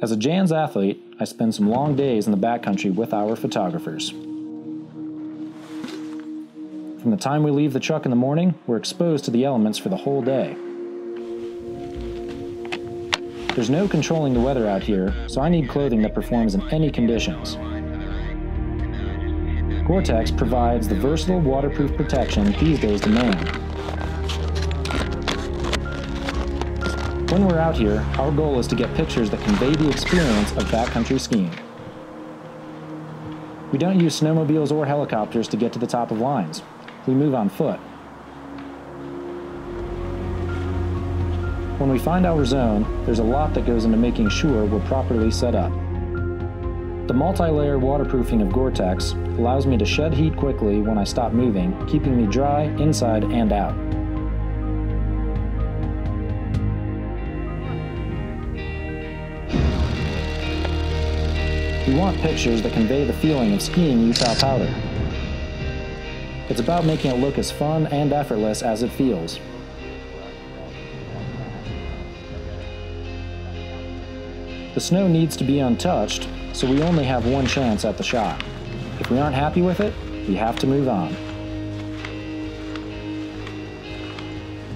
As a Jans athlete, I spend some long days in the backcountry with our photographers. From the time we leave the truck in the morning, we're exposed to the elements for the whole day. There's no controlling the weather out here, so I need clothing that performs in any conditions. Gore-Tex provides the versatile waterproof protection these days demand. When we're out here, our goal is to get pictures that convey the experience of backcountry skiing. We don't use snowmobiles or helicopters to get to the top of lines. We move on foot. When we find our zone, there's a lot that goes into making sure we're properly set up. The multi-layer waterproofing of Gore-Tex allows me to shed heat quickly when I stop moving, keeping me dry inside and out. We want pictures that convey the feeling of skiing Utah powder. It's about making it look as fun and effortless as it feels. The snow needs to be untouched, so we only have one chance at the shot. If we aren't happy with it, we have to move on.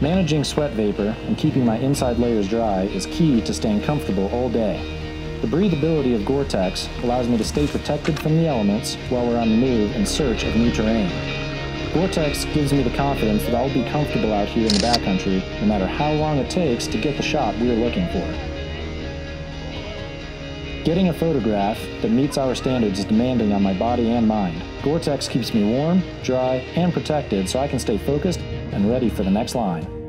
Managing sweat vapor and keeping my inside layers dry is key to staying comfortable all day. The breathability of Gore-Tex allows me to stay protected from the elements while we're on the move in search of new terrain. Gore-Tex gives me the confidence that I'll be comfortable out here in the backcountry no matter how long it takes to get the shot we're looking for. Getting a photograph that meets our standards is demanding on my body and mind. Gore-Tex keeps me warm, dry, and protected so I can stay focused and ready for the next line.